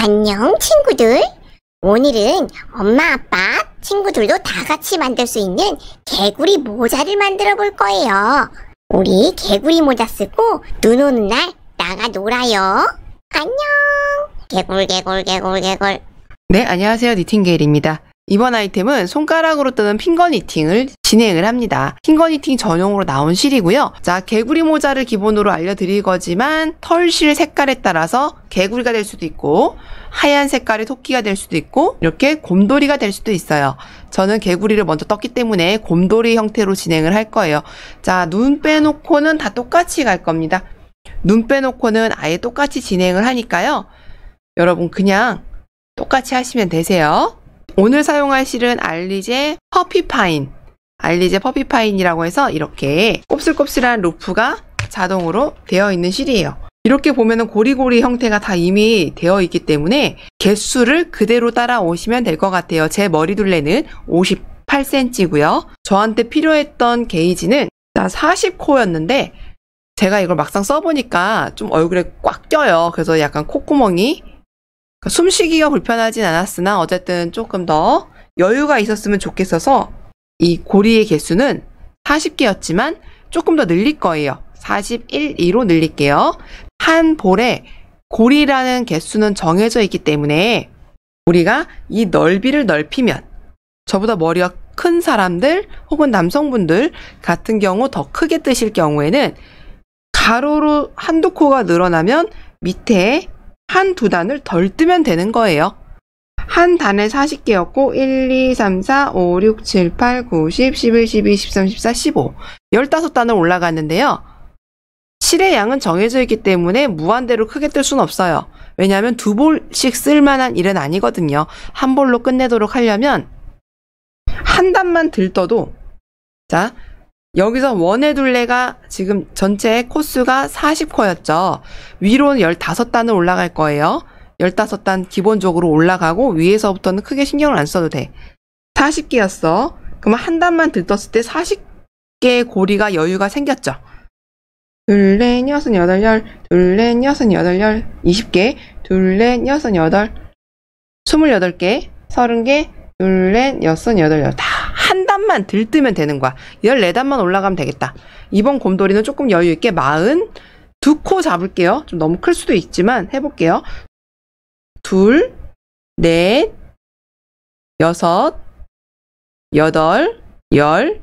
안녕, 친구들. 오늘은 엄마, 아빠, 친구들도 다 같이 만들 수 있는 개구리 모자를 만들어 볼 거예요. 우리 개구리 모자 쓰고 눈 오는 날 나가 놀아요. 안녕. 개굴, 개굴, 개굴, 개굴. 네, 안녕하세요. 니팅게일입니다. 이번 아이템은 손가락으로 뜨는 핑거 니팅을 진행을 합니다. 핑거 니팅 전용으로 나온 실이고요. 자, 개구리 모자를 기본으로 알려드릴 거지만 털실 색깔에 따라서 개구리가 될 수도 있고 하얀 색깔의 토끼가 될 수도 있고 이렇게 곰돌이가 될 수도 있어요. 저는 개구리를 먼저 떴기 때문에 곰돌이 형태로 진행을 할 거예요. 자, 눈 빼놓고는 다 똑같이 갈 겁니다. 눈 빼놓고는 아예 똑같이 진행을 하니까요. 여러분 그냥 똑같이 하시면 되세요. 오늘 사용할 실은 알리제 퍼피파인. 알리제 퍼피파인이라고 해서 이렇게 곱슬곱슬한 루프가 자동으로 되어 있는 실이에요. 이렇게 보면은 고리고리 형태가 다 이미 되어 있기 때문에 개수를 그대로 따라오시면 될 것 같아요. 제 머리둘레는 58cm고요. 저한테 필요했던 게이지는 40코였는데 제가 이걸 막상 써보니까 좀 얼굴에 꽉 껴요. 그래서 약간 콧구멍이 숨쉬기가 불편하진 않았으나 어쨌든 조금 더 여유가 있었으면 좋겠어서 이 고리의 개수는 40개였지만 조금 더 늘릴 거예요. 41, 2로 늘릴게요. 한 볼에 고리라는 개수는 정해져 있기 때문에 우리가 이 넓이를 넓히면 저보다 머리가 큰 사람들 혹은 남성분들 같은 경우 더 크게 뜨실 경우에는 가로로 한두 코가 늘어나면 밑에 한 두 단을 덜 뜨면 되는 거예요. 한 단에 40개였고 1, 2, 3, 4, 5, 6, 7, 8, 9, 10, 11, 12, 13, 14, 15 15단을 올라갔는데요. 실의 양은 정해져 있기 때문에 무한대로 크게 뜰 수는 없어요. 왜냐하면 두 볼씩 쓸만한 일은 아니거든요. 한 볼로 끝내도록 하려면 한 단만 들떠도 자 여기서 원의 둘레가 지금 전체 코수가 40코였죠. 위로는 15단을 올라갈 거예요. 15단 기본적으로 올라가고 위에서부터는 크게 신경을 안 써도 돼. 40개였어. 그러면 한 단만 들떴을 때 40개의 고리가 여유가 생겼죠. 둘, 넷, 여섯, 여덟, 열, 둘, 넷, 여섯, 여덟, 열, 20개, 둘, 넷, 여섯, 여덟, 28개, 30개, 둘, 넷, 여섯, 여덟, 열. 다 한 단만 들뜨면 되는 거야. 14단만 올라가면 되겠다. 이번 곰돌이는 조금 여유 있게 42코 잡을게요. 좀 너무 클 수도 있지만 해볼게요. 둘, 넷, 여섯, 여덟, 열,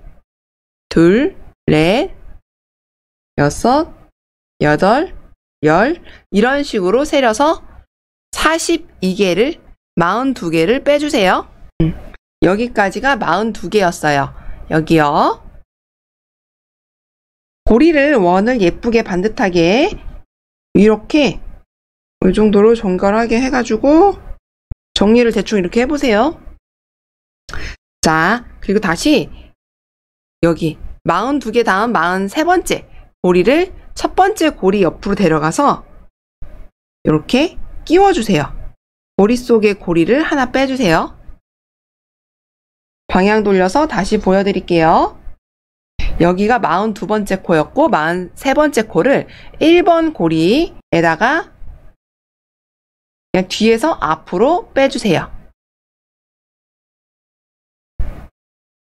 둘, 넷, 여섯, 여덟, 열 이런 식으로 세려서 42개를 42개를 빼주세요. 음, 여기까지가 42개였어요. 여기요. 고리를 원을 예쁘게 반듯하게 이렇게 이 정도로 정갈하게 해가지고 정리를 대충 이렇게 해보세요. 자, 그리고 다시 여기 42개 다음 43번째 고리를 첫 번째 고리 옆으로 데려가서 이렇게 끼워주세요. 고리 속에 고리를 하나 빼주세요. 방향 돌려서 다시 보여드릴게요. 여기가 42번째 코였고 43번째 코를 1번 고리에다가 그냥 뒤에서 앞으로 빼주세요.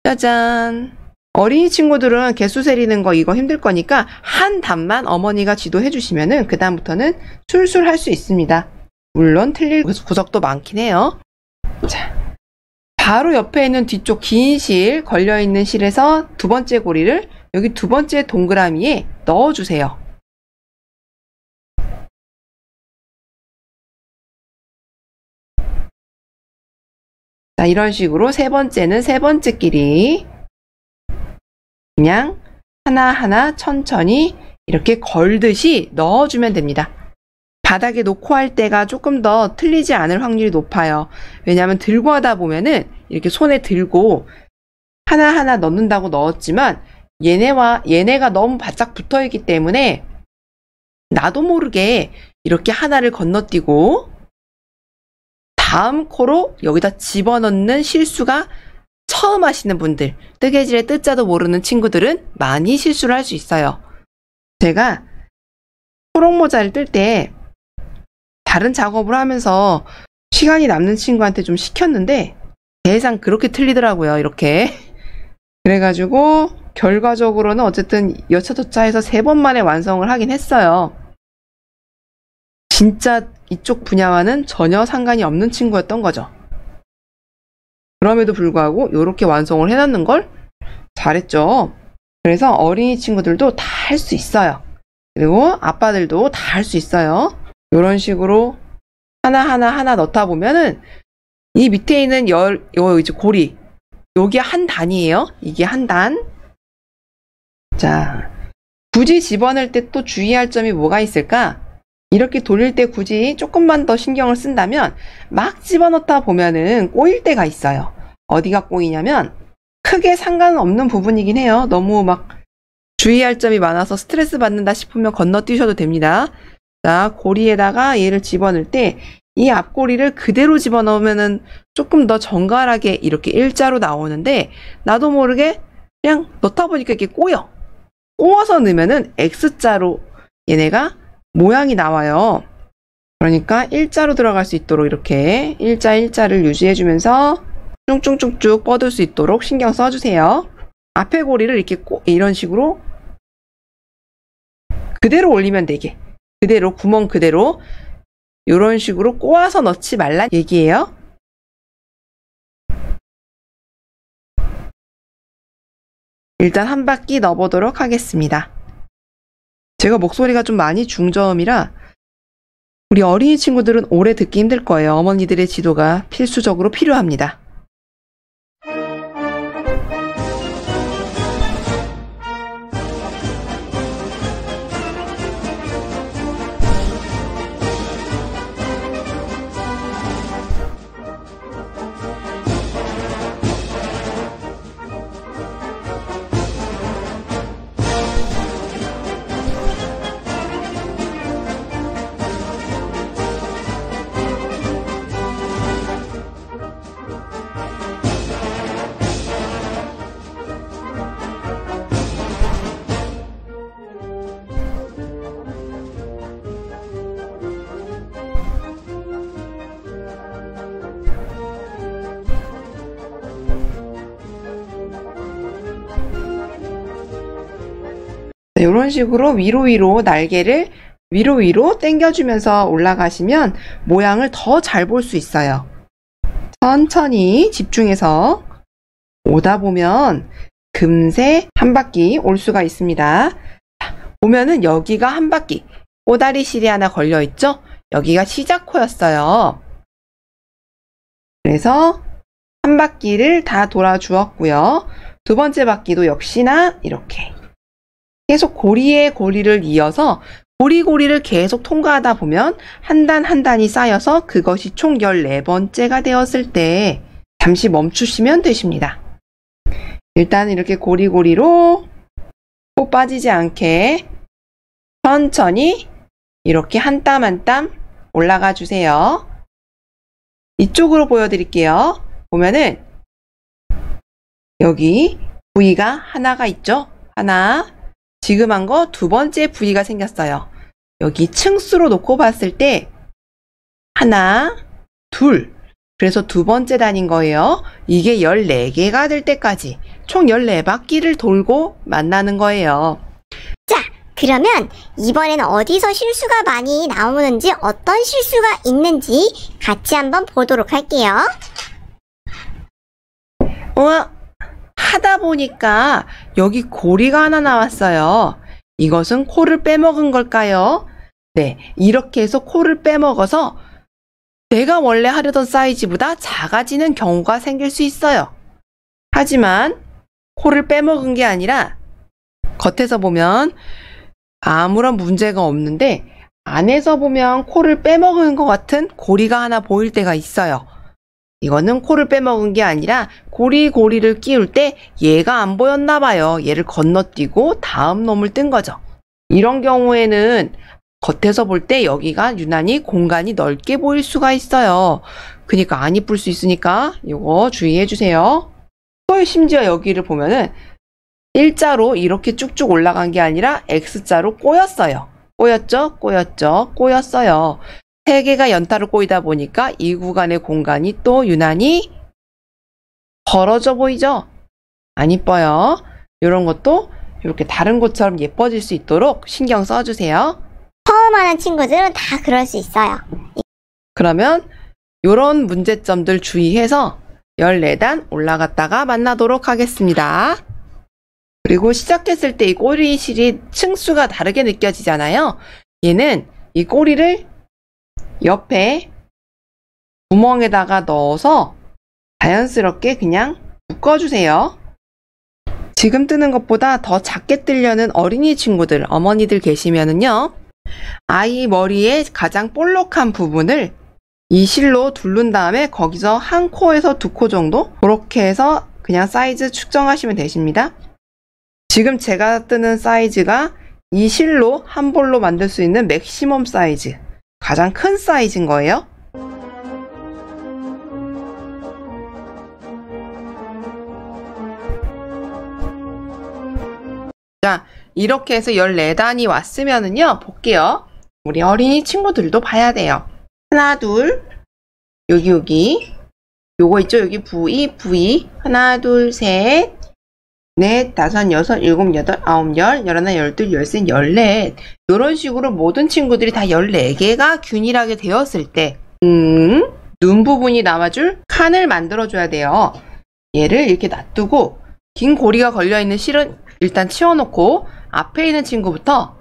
짜잔. 어린이 친구들은 개수 세리는 거 이거 힘들 거니까 한 단만 어머니가 지도해 주시면은 그 다음부터는 술술 할 수 있습니다. 물론 틀릴 구석도 많긴 해요. 자, 바로 옆에 있는 뒤쪽 긴 실 걸려 있는 실에서 두 번째 고리를 여기 두 번째 동그라미에 넣어 주세요. 자, 이런 식으로 세 번째는 세 번째 끼리 그냥 하나하나 천천히 이렇게 걸듯이 넣어주면 됩니다. 바닥에 놓고 할 때가 조금 더 틀리지 않을 확률이 높아요. 왜냐하면 들고 하다 보면은 이렇게 손에 들고 하나하나 넣는다고 넣었지만 얘네와 얘네가 너무 바짝 붙어 있기 때문에 나도 모르게 이렇게 하나를 건너뛰고 다음 코로 여기다 집어넣는 실수가 처음 하시는 분들, 뜨개질의 뜻자도 모르는 친구들은 많이 실수를 할 수 있어요. 제가 초록 모자를 뜰 때 다른 작업을 하면서 시간이 남는 친구한테 좀 시켰는데 대상 그렇게 틀리더라고요. 이렇게. 그래가지고 결과적으로는 어쨌든 여차저차 해서 세 번 만에 완성을 하긴 했어요. 진짜 이쪽 분야와는 전혀 상관이 없는 친구였던 거죠. 그럼에도 불구하고 이렇게 완성을 해놨는 걸 잘했죠. 그래서 어린이 친구들도 다 할 수 있어요. 그리고 아빠들도 다 할 수 있어요. 이런 식으로 하나하나 하나 넣다 보면은 이 밑에 있는 열, 요 이제 고리. 요게 한 단이에요. 이게 한 단. 자, 굳이 집어넣을 때 또 주의할 점이 뭐가 있을까? 이렇게 돌릴 때 굳이 조금만 더 신경을 쓴다면 막 집어넣다 보면은 꼬일 때가 있어요. 어디가 꼬이냐면 크게 상관없는 부분이긴 해요. 너무 막 주의할 점이 많아서 스트레스 받는다 싶으면 건너뛰셔도 됩니다. 자, 고리에다가 얘를 집어넣을 때 이 앞고리를 그대로 집어넣으면은 조금 더 정갈하게 이렇게 일자로 나오는데 나도 모르게 그냥 넣다 보니까 이렇게 꼬여. 꼬아서 넣으면은 X자로 얘네가 모양이 나와요. 그러니까 일자로 들어갈 수 있도록 이렇게 일자 일자를 유지해주면서 쭉쭉쭉쭉 뻗을 수 있도록 신경 써주세요. 앞에 고리를 이렇게 꼬, 이런 식으로 그대로 올리면 되게 그대로 구멍 그대로 이런 식으로 꼬아서 넣지 말란 얘기예요. 일단 한 바퀴 넣어보도록 하겠습니다. 제가 목소리가 좀 많이 중저음이라 우리 어린이 친구들은 오래 듣기 힘들 거예요. 어머니들의 지도가 필수적으로 필요합니다. 식으로 위로 위로 날개를 위로 위로 당겨주면서 올라가시면 모양을 더 잘 볼 수 있어요. 천천히 집중해서 오다 보면 금세 한 바퀴 올 수가 있습니다. 보면은 여기가 한 바퀴 꼬다리 실이 하나 걸려 있죠? 여기가 시작코였어요. 그래서 한 바퀴를 다 돌아 주었고요. 두 번째 바퀴도 역시나 이렇게 계속 고리에 고리를 이어서 고리고리를 계속 통과하다 보면 한 단 한 단이 쌓여서 그것이 총 14번째가 되었을 때 잠시 멈추시면 되십니다. 일단 이렇게 고리고리로 코 빠지지 않게 천천히 이렇게 한 땀 한 땀 올라가 주세요. 이쪽으로 보여드릴게요. 보면은 여기 부위가 하나가 있죠? 하나, 지금 한 거 두 번째 부위가 생겼어요. 여기 층수로 놓고 봤을 때 하나, 둘. 그래서 두 번째 단인 거예요. 이게 14개가 될 때까지 총 14바퀴를 돌고 만나는 거예요. 자, 그러면 이번엔 어디서 실수가 많이 나오는지 어떤 실수가 있는지 같이 한번 보도록 할게요. 어, 하다 보니까 여기 고리가 하나 나왔어요. 이것은 코를 빼먹은 걸까요? 네, 이렇게 해서 코를 빼먹어서 내가 원래 하려던 사이즈보다 작아지는 경우가 생길 수 있어요. 하지만 코를 빼먹은 게 아니라 겉에서 보면 아무런 문제가 없는데 안에서 보면 코를 빼먹은 것 같은 고리가 하나 보일 때가 있어요. 이거는 코를 빼먹은 게 아니라 고리고리를 끼울 때 얘가 안 보였나 봐요. 얘를 건너뛰고 다음 놈을 뜬 거죠. 이런 경우에는 겉에서 볼 때 여기가 유난히 공간이 넓게 보일 수가 있어요. 그니까 안 이쁠 수 있으니까 이거 주의해 주세요. 또 심지어 여기를 보면은 일자로 이렇게 쭉쭉 올라간 게 아니라 X자로 꼬였어요. 꼬였죠? 꼬였죠? 꼬였어요. 세 개가 연타로 꼬이다 보니까 이 구간의 공간이 또 유난히 벌어져 보이죠? 안 이뻐요. 이런 것도 이렇게 다른 곳처럼 예뻐질 수 있도록 신경 써주세요. 처음 하는 친구들은 다 그럴 수 있어요. 그러면 이런 문제점들 주의해서 14단 올라갔다가 만나도록 하겠습니다. 그리고 시작했을 때 이 꼬리실이 층수가 다르게 느껴지잖아요. 얘는 이 꼬리를 옆에 구멍에다가 넣어서 자연스럽게 그냥 묶어주세요. 지금 뜨는 것보다 더 작게 뜨려는 어린이 친구들, 어머니들 계시면은요. 아이 머리에 가장 볼록한 부분을 이 실로 두른 다음에 거기서 한 코에서 두 코 정도 그렇게 해서 그냥 사이즈 측정하시면 되십니다. 지금 제가 뜨는 사이즈가 이 실로 한 볼로 만들 수 있는 맥시멈 사이즈 가장 큰 사이즈인 거예요. 자, 이렇게 해서 14단이 왔으면은요, 볼게요. 우리 어린이 친구들도 봐야 돼요. 하나, 둘, 여기, 여기. 요거 있죠? 여기 V, V. 하나, 둘, 셋, 넷, 다섯, 여섯, 일곱, 여덟, 아홉, 열, 열하나, 열둘, 열셋, 열넷. 요런 식으로 모든 친구들이 다 14개가 균일하게 되었을 때, 음, 눈 부분이 남아줄 칸을 만들어줘야 돼요. 얘를 이렇게 놔두고, 긴 고리가 걸려있는 실은 일단 치워놓고, 앞에 있는 친구부터,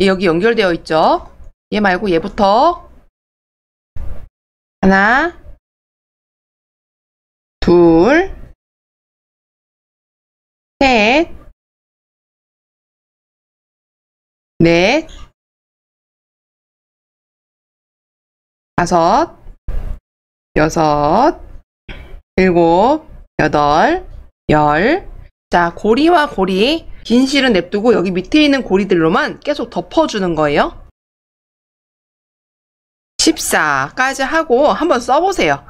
얘 여기 연결되어 있죠? 얘 말고 얘부터, 하나, 둘, 셋, 넷, 다섯, 여섯, 일곱, 여덟, 열. 자, 고리와 고리, 긴 실은 냅두고 여기 밑에 있는 고리들로만 계속 덮어주는 거예요. 14까지 하고 한번 써보세요.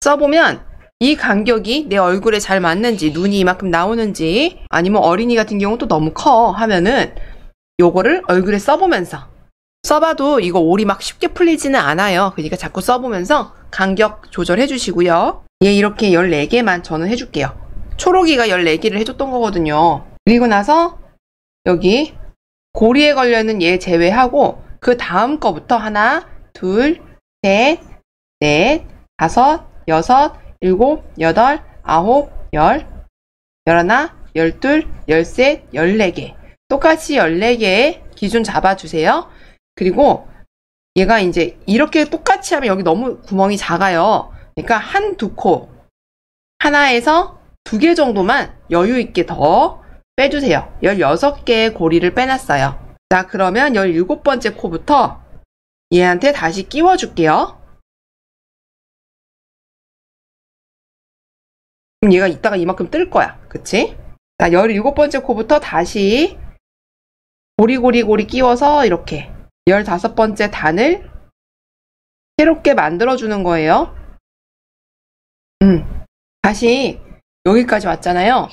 써보면 이 간격이 내 얼굴에 잘 맞는지 눈이 이만큼 나오는지 아니면 어린이 같은 경우 또 너무 커 하면은 요거를 얼굴에 써보면서 써봐도 이거 올이 막 쉽게 풀리지는 않아요. 그러니까 자꾸 써보면서 간격 조절해 주시고요. 얘 이렇게 14개만 저는 해줄게요. 초록이가 14개를 해줬던 거거든요. 그리고 나서 여기 고리에 걸려있는 얘 제외하고 그 다음 거부터 하나, 둘, 셋, 넷, 다섯, 여섯, 일곱, 여덟, 아홉, 열, 열하나, 열둘, 열셋, 열네 개. 똑같이 열네 개의 기준 잡아주세요. 그리고 얘가 이제 이렇게 똑같이 하면 여기 너무 구멍이 작아요. 그러니까 한 두 코, 하나에서 두 개 정도만 여유 있게 더 빼주세요. 16개의 고리를 빼놨어요. 자, 그러면 17번째 코부터 얘한테 다시 끼워줄게요. 그럼 얘가 이따가 이만큼 뜰 거야. 그치? 자, 17번째 코부터 다시 고리고리고리 끼워서 이렇게 15번째 단을 새롭게 만들어주는 거예요. 음, 다시 여기까지 왔잖아요.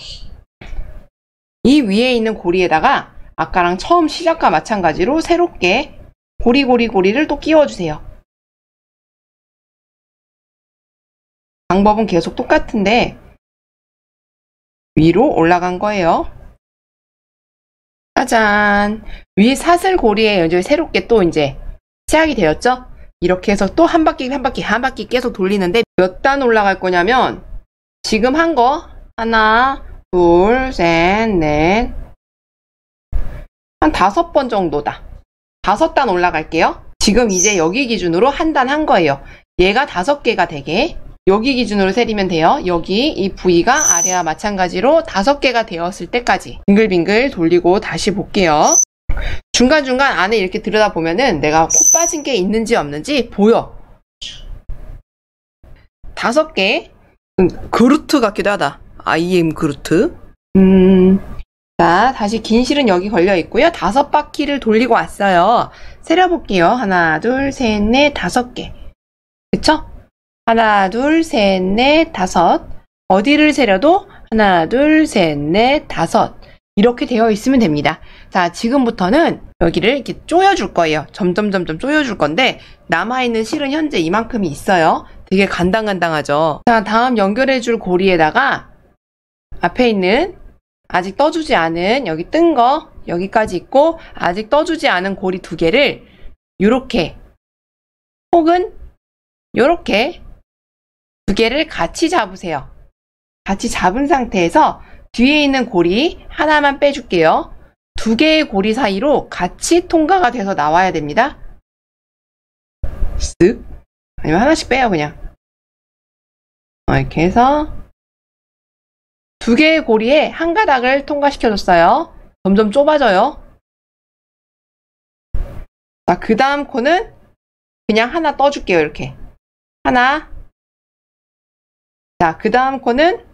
이 위에 있는 고리에다가 아까랑 처음 시작과 마찬가지로 새롭게 고리고리고리를 또 끼워주세요. 방법은 계속 똑같은데 위로 올라간 거예요. 짜잔! 위 사슬 고리에 이제 새롭게 또 이제 시작이 되었죠? 이렇게 해서 또 한 바퀴 한 바퀴 한 바퀴 계속 돌리는데 몇 단 올라갈 거냐면 지금 한 거 하나, 둘, 셋, 넷, 한 다섯 번 정도다. 다섯 단 올라갈게요. 지금 이제 여기 기준으로 한 단한 거예요. 얘가 다섯 개가 되게 여기 기준으로 세리면 돼요. 여기 이 부위가 아래와 마찬가지로 다섯 개가 되었을 때까지 빙글빙글 돌리고 다시 볼게요. 중간중간 안에 이렇게 들여다보면은 내가 코 빠진 게 있는지 없는지 보여. 다섯 개. 음, 그루트 같기도 하다. IM 그루트. 음, 자, 다시 긴 실은 여기 걸려 있고요. 다섯 바퀴를 돌리고 왔어요. 세려볼게요. 하나, 둘, 셋, 넷, 다섯 개. 그쵸? 하나, 둘, 셋, 넷, 다섯. 어디를 세려도 하나, 둘, 셋, 넷, 다섯. 이렇게 되어 있으면 됩니다. 자, 지금부터는 여기를 이렇게 조여줄 거예요. 점점 점점 조여줄 건데 남아있는 실은 현재 이만큼이 있어요. 되게 간당간당하죠. 자, 다음 연결해줄 고리에다가 앞에 있는 아직 떠주지 않은 여기 뜬 거 여기까지 있고 아직 떠주지 않은 고리 두 개를 요렇게 혹은 요렇게 두 개를 같이 잡으세요. 같이 잡은 상태에서 뒤에 있는 고리 하나만 빼줄게요. 두 개의 고리 사이로 같이 통과가 돼서 나와야 됩니다. 쓱 아니면 하나씩 빼요 그냥 어, 이렇게 해서 두 개의 고리에 한 가닥을 통과시켜줬어요. 점점 좁아져요. 자, 그 다음 코는 그냥 하나 떠줄게요, 이렇게. 하나. 자, 그 다음 코는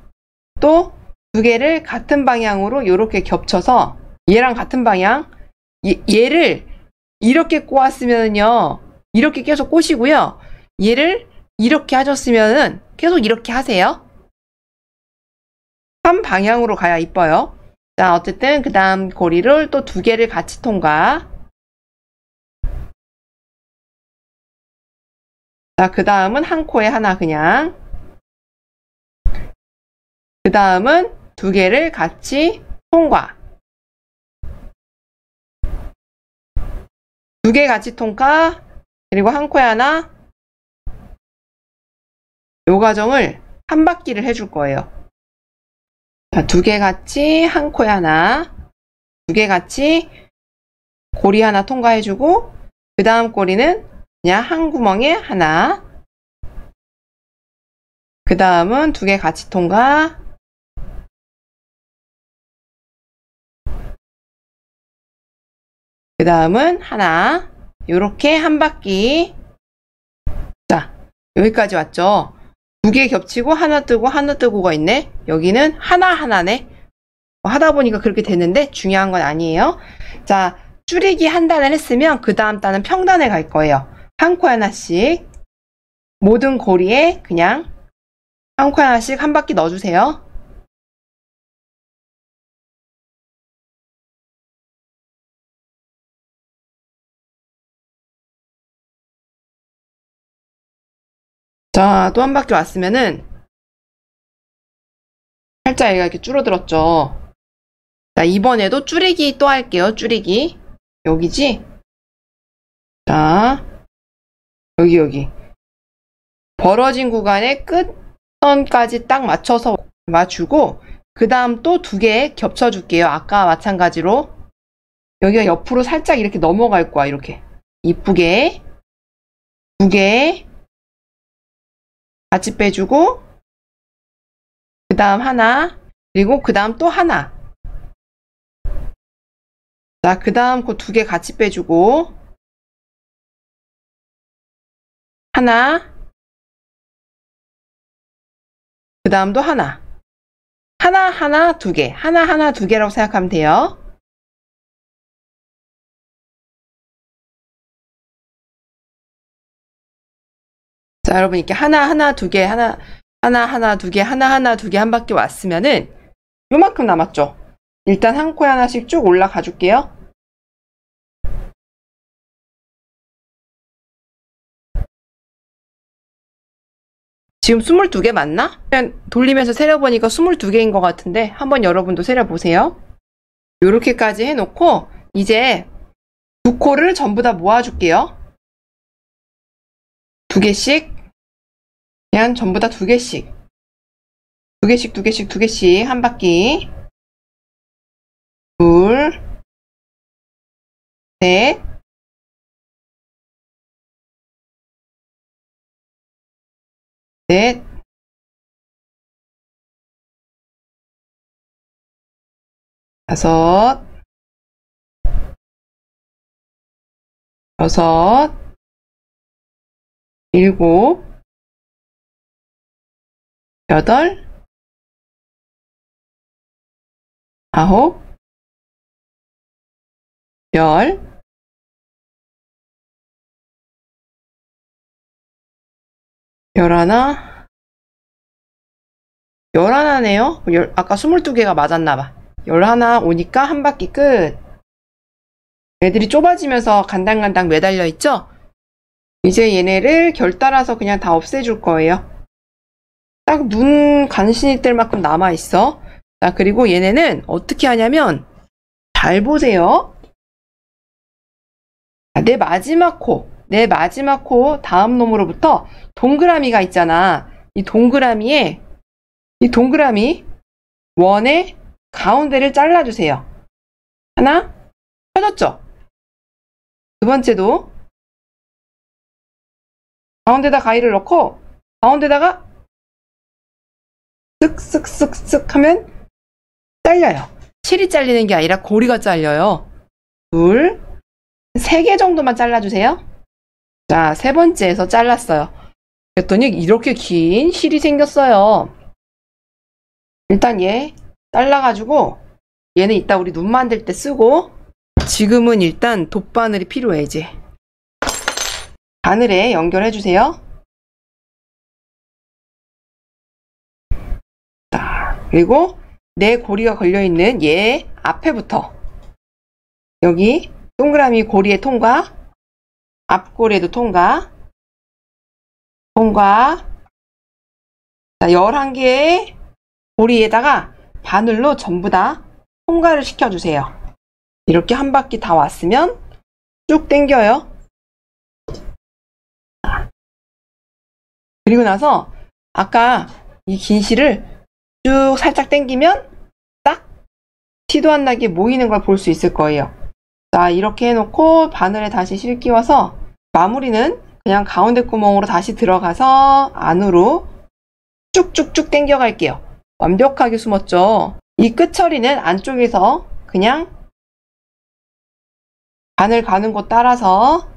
또 두 개를 같은 방향으로 이렇게 겹쳐서 얘랑 같은 방향. 얘, 를 이렇게 꼬았으면요. 이렇게 계속 꼬시고요. 얘를 이렇게 하셨으면은 계속 이렇게 하세요. 한 방향으로 가야 이뻐요. 자, 어쨌든 그 다음 고리를 또 두 개를 같이 통과. 자, 그 다음은 한 코에 하나 그냥. 그 다음은 두 개를 같이 통과. 두 개 같이 통과. 그리고 한 코에 하나. 요 과정을 한 바퀴를 해줄 거예요. 자, 두 개 같이 한 코에 하나, 두 개 같이 고리 하나 통과해주고, 그 다음 고리는 그냥 한 구멍에 하나, 그 다음은 두 개 같이 통과, 그 다음은 하나, 요렇게 한 바퀴. 자, 여기까지 왔죠? 두 개 겹치고 하나 뜨고 하나 뜨고가 있네. 여기는 하나하나네. 뭐 하다 보니까 그렇게 됐는데 중요한 건 아니에요. 자, 줄이기 한 단을 했으면 그 다음 단은 평단에 갈 거예요. 한 코 하나씩 모든 고리에 그냥 한 코 하나씩 한 바퀴 넣어주세요. 자, 또 한 바퀴 왔으면은 살짝 얘가 이렇게 줄어들었죠. 자, 이번에도 줄이기 또 할게요. 줄이기. 여기지? 자, 여기, 여기. 벌어진 구간의 끝선까지 딱 맞춰서 맞추고, 그 다음 또 두 개 겹쳐줄게요. 아까 마찬가지로. 여기가 옆으로 살짝 이렇게 넘어갈 거야, 이렇게. 이쁘게. 두 개. 같이 빼주고 그 다음 하나 그리고 그 다음 또 하나. 자, 그 다음 그 두 개 같이 빼주고 하나 그 다음도 하나. 하나 하나 두 개. 하나 하나 두 개라고 생각하면 돼요. 자, 여러분 이렇게 하나, 하나, 두 개, 하나, 하나, 하나, 두 개, 하나, 하나, 두 개 한 바퀴 왔으면은 요만큼 남았죠? 일단 한 코에 하나씩 쭉 올라가 줄게요. 지금 22개 맞나? 돌리면서 세려보니까 22개인 것 같은데 한번 여러분도 세려보세요. 이렇게까지 해놓고 이제 두 코를 전부 다 모아줄게요. 두 개씩 그냥 전부 다 두 개씩. 두 개씩, 두 개씩, 두 개씩 한 바퀴. 둘, 셋, 넷, 다섯, 여섯, 일곱, 여덟, 아홉, 열, 열하나, 열하나네요. 열, 아까 스물두 개가 맞았나봐. 열 하나 오니까 한 바퀴 끝. 애들이 좁아지면서 간당간당 매달려 있죠? 이제 얘네를 결 따라서 그냥 다 없애줄 거예요. 딱 눈 간신히 뜰 만큼 남아 있어. 자, 그리고 얘네는 어떻게 하냐면, 잘 보세요. 자, 내 마지막 코, 내 마지막 코 다음 놈으로부터 동그라미가 있잖아. 이 동그라미에, 이 동그라미 원의 가운데를 잘라주세요. 하나, 펴졌죠? 두 번째도 가운데다 가위를 넣고 가운데다가 쓱쓱쓱쓱 하면 잘려요. 실이 잘리는 게 아니라 고리가 잘려요. 둘, 세 개 정도만 잘라주세요. 자, 세 번째에서 잘랐어요. 그랬더니 이렇게 긴 실이 생겼어요. 일단 얘 잘라가지고 얘는 이따 우리 눈 만들 때 쓰고 지금은 일단 돗바늘이 필요해 이제 바늘에 연결해 주세요. 그리고 내 고리가 걸려 있는 얘 앞에부터 여기 동그라미 고리에 통과 앞고리에도 통과 통과 자, 11개의 고리에다가 바늘로 전부 다 통과를 시켜주세요. 이렇게 한 바퀴 다 왔으면 쭉 당겨요. 그리고 나서 아까 이 긴 실을 쭉 살짝 당기면 딱 티도 안 나게 모이는 걸 볼 수 있을 거예요. 자, 이렇게 해놓고 바늘에 다시 실 끼워서 마무리는 그냥 가운데 구멍으로 다시 들어가서 안으로 쭉쭉쭉 당겨 갈게요. 완벽하게 숨었죠? 이 끝처리는 안쪽에서 그냥 바늘 가는 곳 따라서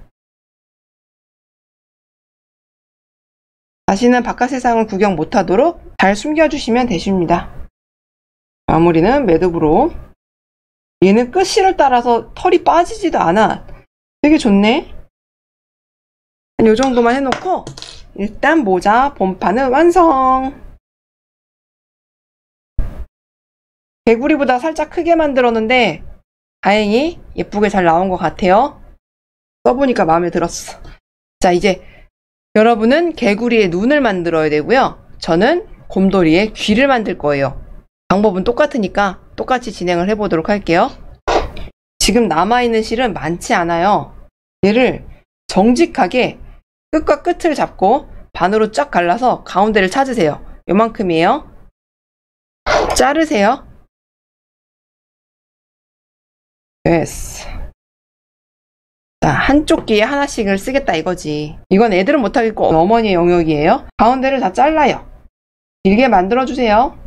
다시는 바깥 세상을 구경 못하도록 잘 숨겨주시면 되십니다. 마무리는 매듭으로 얘는 끝실을 따라서 털이 빠지지도 않아. 되게 좋네. 이 정도만 해놓고 일단 모자 본판은 완성. 개구리보다 살짝 크게 만들었는데 다행히 예쁘게 잘 나온 것 같아요. 써보니까 마음에 들었어. 자 이제 여러분은 개구리의 눈을 만들어야 되고요. 저는 곰돌이의 귀를 만들 거예요. 방법은 똑같으니까 똑같이 진행을 해보도록 할게요. 지금 남아있는 실은 많지 않아요. 얘를 정직하게 끝과 끝을 잡고 반으로 쫙 갈라서 가운데를 찾으세요. 요만큼이에요. 자르세요. 됐어. 자, 한쪽 귀에 하나씩을 쓰겠다 이거지. 이건 애들은 못하겠고 어머니의 영역이에요. 가운데를 다 잘라요. 길게 만들어주세요.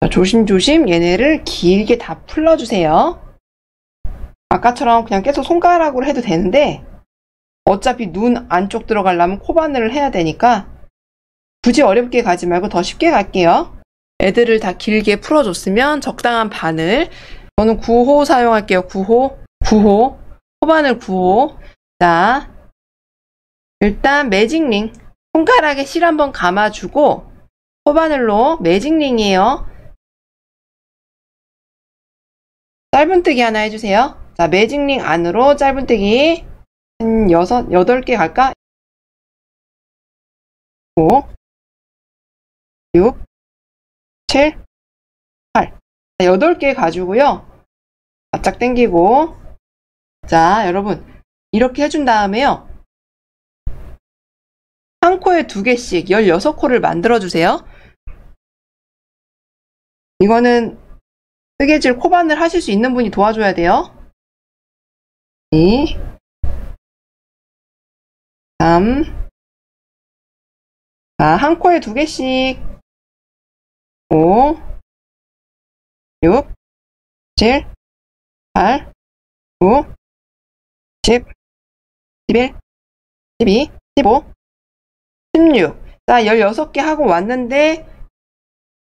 자, 조심조심 얘네를 길게 다 풀러주세요. 아까처럼 그냥 계속 손가락으로 해도 되는데 어차피 눈 안쪽 들어가려면 코바늘을 해야 되니까 굳이 어렵게 가지 말고 더 쉽게 갈게요. 애들을 다 길게 풀어줬으면 적당한 바늘 저는 9호 사용할게요. 9호 9호 코바늘 9호 자 일단 매직링 손가락에 실 한번 감아주고 코바늘로 매직링이에요. 짧은뜨기 하나 해주세요. 자 매직링 안으로 짧은뜨기 한 여섯, 여덟 개 갈까? 5, 6, 7, 8. 8개 가지고요. 바짝 당기고. 자, 여러분. 이렇게 해준 다음에요. 한 코에 두 개씩 16코를 만들어 주세요. 이거는 뜨개질 코바늘 하실 수 있는 분이 도와줘야 돼요. 2, 3. 자, 한 코에 두 개씩. 5, 6, 7, 8, 9, 10, 11, 12, 15, 16. 자, 16개 하고 왔는데,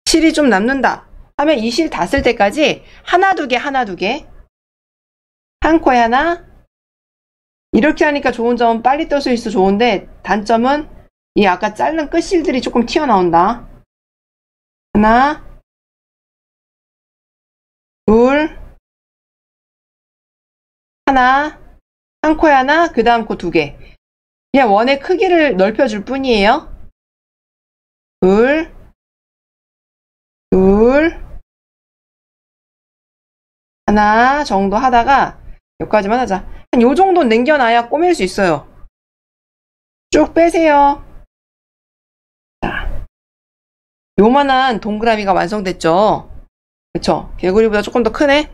실이 좀 남는다. 하면 이 실 다 쓸 때까지 하나, 두 개, 하나, 두 개. 한 코에 하나, 이렇게 하니까 좋은 점은 빨리 뜰 수 있어 좋은데 단점은 이 아까 자른 끝실들이 조금 튀어나온다. 하나, 하나, 한 코에 하나, 그 다음 코 두 개. 그냥 원의 크기를 넓혀줄 뿐이에요. 둘, 둘, 하나 정도 하다가 여기까지만 하자. 한 요 정도 남겨놔야 꼬맬 수 있어요. 쭉 빼세요. 자, 요만한 동그라미가 완성됐죠? 그쵸? 개구리보다 조금 더 크네?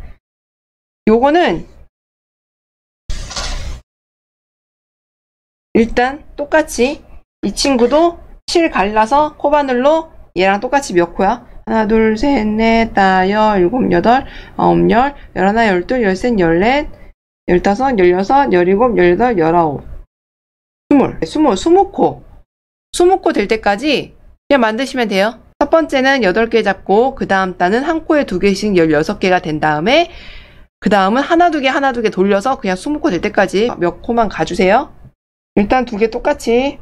요거는 일단 똑같이 이 친구도 실 갈라서 코바늘로 얘랑 똑같이 몇 코야? 하나, 둘, 셋, 넷, 다, 열, 일곱, 여덟, 아홉, 열, 열하나, 열둘, 열셋, 열넷, 열다섯, 열여섯, 열일곱, 열여덟, 열아홉, 스물, 스물, 스무 코. 스무 코 될 때까지 그냥 만드시면 돼요. 첫 번째는 여덟 개 잡고 그 다음 단은 한 코에 두 개씩 열여섯 개가 된 다음에 그 다음은 하나 두 개 하나 두 개 돌려서 그냥 스무 코 될 때까지 몇 코만 가주세요. 일단 두 개 똑같이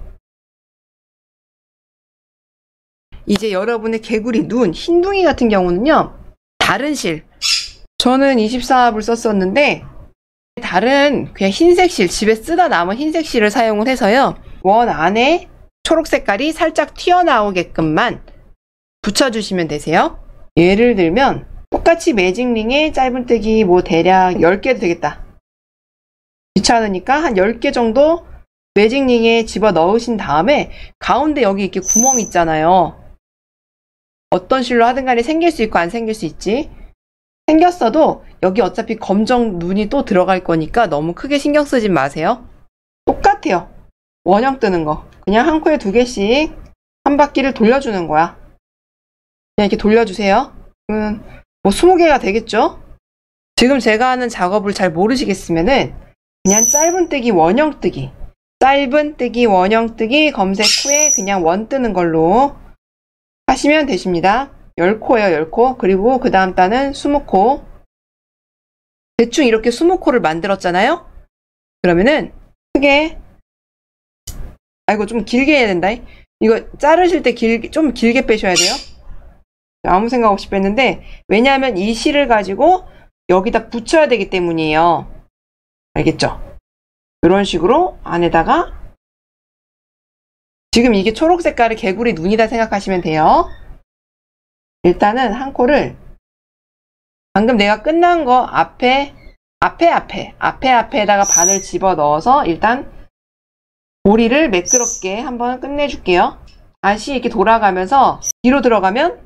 이제 여러분의 개구리 눈, 흰둥이 같은 경우는요. 다른 실. 저는 24합을 썼었는데 다른 그냥 흰색 실, 집에 쓰다 남은 흰색 실을 사용을 해서요. 원 안에 초록 색깔이 살짝 튀어나오게끔만 붙여주시면 되세요. 예를 들면 똑같이 매직링에 짧은뜨기 뭐 대략 10개도 되겠다. 귀찮으니까 한 10개 정도 매직링에 집어 넣으신 다음에 가운데 여기 이렇게 구멍 있잖아요. 어떤 실로 하든 간에 생길 수 있고 안 생길 수 있지. 생겼어도 여기 어차피 검정 눈이 또 들어갈 거니까 너무 크게 신경 쓰지 마세요. 똑같아요. 원형 뜨는 거. 그냥 한 코에 두 개씩 한 바퀴를 돌려주는 거야. 그냥 이렇게 돌려주세요. 그러면 뭐 20개가 되겠죠? 지금 제가 하는 작업을 잘 모르시겠으면은 그냥 짧은 뜨기, 원형 뜨기. 짧은 뜨기, 원형 뜨기, 검색 후에 그냥 원 뜨는 걸로 하시면 되십니다. 10코예요, 10코. 그리고 그 다음 단은 20코. 대충 이렇게 20코를 만들었잖아요? 그러면은 크게 아이고 좀 길게 해야 된다. 이거 자르실 때 길, 좀 길게 빼셔야 돼요. 아무 생각 없이 뺐는데 왜냐하면 이 실을 가지고 여기다 붙여야 되기 때문이에요. 알겠죠? 이런 식으로 안에다가 지금 이게 초록 색깔의 개구리 눈이다 생각하시면 돼요. 일단은 한 코를 방금 내가 끝난 거 앞에 앞에 앞에 앞에 앞에다가 바늘 집어 넣어서 일단 고리를 매끄럽게 한번 끝내줄게요. 다시 이렇게 돌아가면서 뒤로 들어가면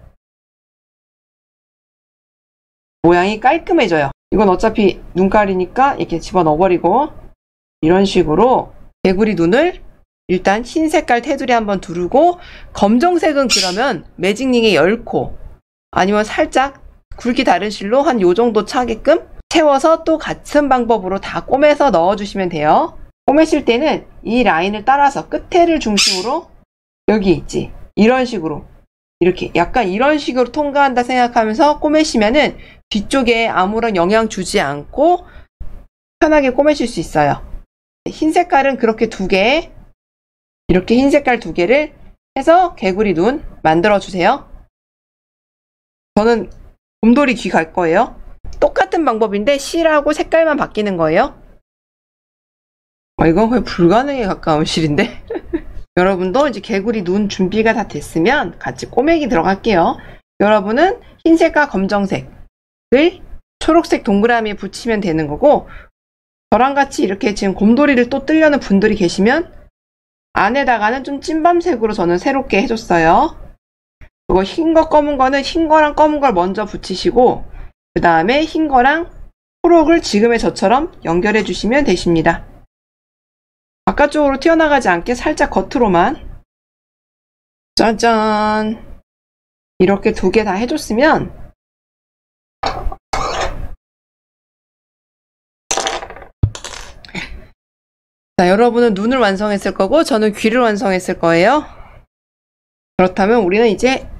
모양이 깔끔해져요. 이건 어차피 눈깔이니까 이렇게 집어 넣어버리고 이런 식으로 개구리 눈을 일단 흰 색깔 테두리 한번 두르고 검정색은 그러면 매직링의 10코 아니면 살짝 굵기 다른 실로 한 요 정도 차게끔 채워서 또 같은 방법으로 다 꼬매서 넣어주시면 돼요. 꼬매실 때는 이 라인을 따라서 끝에를 중심으로 여기 있지. 이런 식으로 이렇게 약간 이런 식으로 통과한다 생각하면서 꼬매시면은 뒤쪽에 아무런 영향 주지 않고 편하게 꼬매실 수 있어요. 흰 색깔은 그렇게 두 개, 이렇게 흰 색깔 두 개를 해서 개구리 눈 만들어 주세요. 저는 곰돌이 귀 갈 거예요. 똑같은 방법인데 실하고 색깔만 바뀌는 거예요. 어, 이건 거의 불가능에 가까운 실인데. 여러분도 이제 개구리 눈 준비가 다 됐으면 같이 꼬매기 들어갈게요. 여러분은 흰색과 검정색을 초록색 동그라미에 붙이면 되는 거고 저랑 같이 이렇게 지금 곰돌이를 또 뜨려는 분들이 계시면 안에다가는 좀 찐밤색으로 저는 새롭게 해줬어요. 그거 흰 거 검은 거는 흰 거랑 검은 걸 먼저 붙이시고 그 다음에 흰 거랑 초록을 지금의 저처럼 연결해 주시면 되십니다. 바깥쪽으로 튀어나가지 않게 살짝 겉으로만 짜잔 이렇게 두 개 다 해줬으면 자 여러분은 눈을 완성했을 거고 저는 귀를 완성했을 거예요 그렇다면 우리는 이제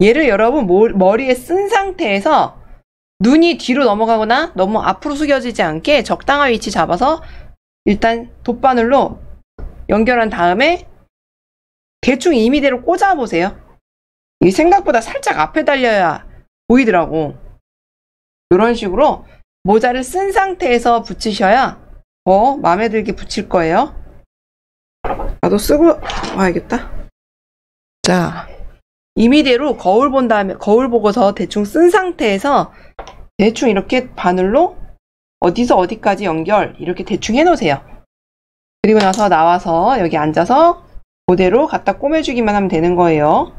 얘를 여러분 머리에 쓴 상태에서 눈이 뒤로 넘어가거나 너무 앞으로 숙여지지 않게 적당한 위치 잡아서 일단 돗바늘로 연결한 다음에 대충 이미대로 꽂아보세요. 이게 생각보다 살짝 앞에 달려야 보이더라고. 이런 식으로 모자를 쓴 상태에서 붙이셔야 더 마음에 들게 붙일 거예요. 나도 쓰고 와야겠다. 자, 이미대로 거울 본 다음에, 거울 보고서 대충 쓴 상태에서 대충 이렇게 바늘로 어디서 어디까지 연결, 이렇게 대충 해놓으세요. 그리고 나서 나와서 여기 앉아서 그대로 갖다 꼬매주기만 하면 되는 거예요.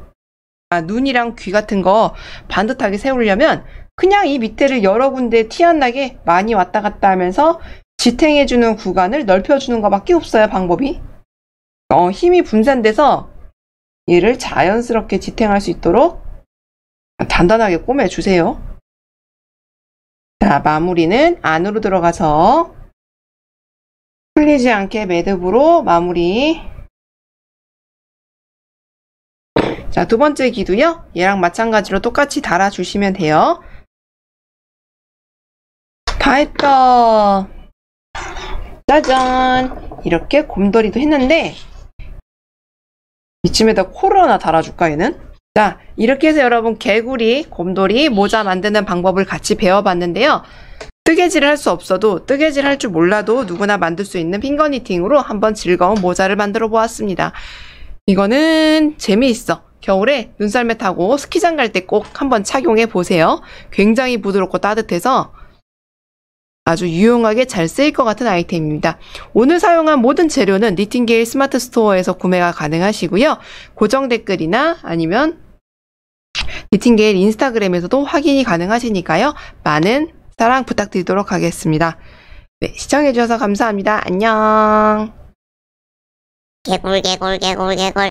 아, 눈이랑 귀 같은 거 반듯하게 세우려면 그냥 이 밑에를 여러 군데 티 안 나게 많이 왔다 갔다 하면서 지탱해주는 구간을 넓혀주는 것밖에 없어요, 방법이. 어, 힘이 분산돼서 얘를 자연스럽게 지탱할 수 있도록 단단하게 꼬매주세요. 자, 마무리는 안으로 들어가서 풀리지 않게 매듭으로 마무리. 자, 두 번째 기도요. 얘랑 마찬가지로 똑같이 달아주시면 돼요. 다 했다. 짜잔. 이렇게 곰돌이도 했는데, 이쯤에다 코를 하나 달아줄까, 얘는? 자, 이렇게 해서 여러분 개구리, 곰돌이, 모자 만드는 방법을 같이 배워봤는데요. 뜨개질을 할 수 없어도 뜨개질 할 줄 몰라도 누구나 만들 수 있는 핑거니팅으로 한번 즐거운 모자를 만들어 보았습니다. 이거는 재미있어. 겨울에 눈썰매 타고 스키장 갈 때 꼭 한번 착용해 보세요. 굉장히 부드럽고 따뜻해서 아주 유용하게 잘 쓰일 것 같은 아이템입니다. 오늘 사용한 모든 재료는 니팅게일 스마트 스토어에서 구매가 가능하시고요. 고정 댓글이나 아니면 니팅게일 인스타그램에서도 확인이 가능하시니까요. 많은 사랑 부탁드리도록 하겠습니다. 네, 시청해주셔서 감사합니다. 안녕. 개굴 개굴 개굴 개굴